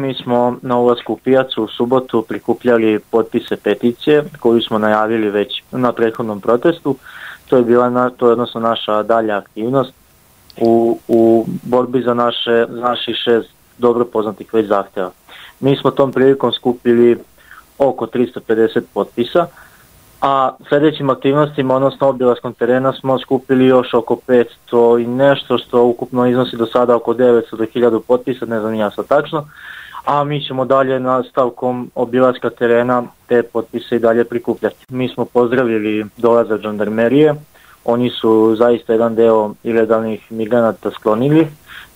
Mi smo na ulazku u pijacu u subotu prikupljali potpise peticije koju smo najavili već na prethodnom protestu. To je bila na, to je odnosno naša dalja aktivnost u, u borbi za naše za naših šest dobro poznatih već zahteva. Mi smo tom prilikom skupili oko 350 potpisa, a sledećim aktivnostima, odnosno obilaskom terena smo skupili još oko 500 i nešto što ukupno iznosi do sada oko 900 do 1000 potpisa, ne znam ja sad tačno, a mi ćemo dalje nastavkom obilaska terena te potpise i dalje prikupljati. Mi smo pozdravili dolazak žandarmerije, oni su zaista jedan deo ilegalnih migranata sklonili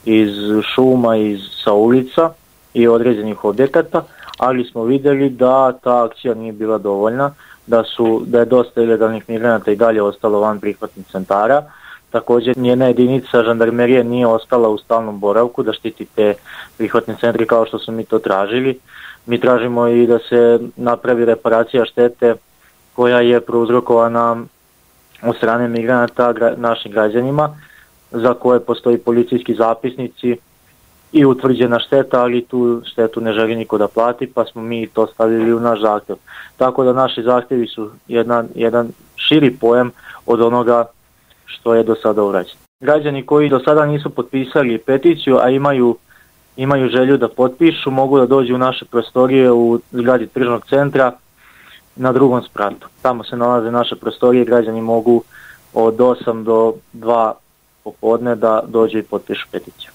iz šuma, iz sa ulica i određenih objekata, ali smo videli da ta akcija nije bila dovoljna, da su da je dosta ilegalnih migranata i dalje ostalo van prihvatnih centara. Takođe, njena jedinica žandarmerije nije ostala u stalnom boravku da štiti te prihvatne centri kao što su mi to tražili. Mi tražimo i da se napravi reparacija štete koja je prouzrokovana od strane migranata našim građanima za koje postoji policijski zapisnici i utvrđena šteta, ali tu štetu ne želi niko da plati, pa smo mi to stavili u naš zahtev. Tako da naši zahtevi su jedan, jedan širi pojam od onoga što je do sada urađeno. Građani koji do sada nisu potpisali peticiju, a imaju imaju želju da potpišu, mogu da dođu u naše prostorije u zgradi tržnog centra na drugom spratu. Tamo se nalaze naše prostorije, građani mogu od 8 do 2 popodne da dođu i potpišu peticiju.